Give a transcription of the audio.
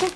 Yeah.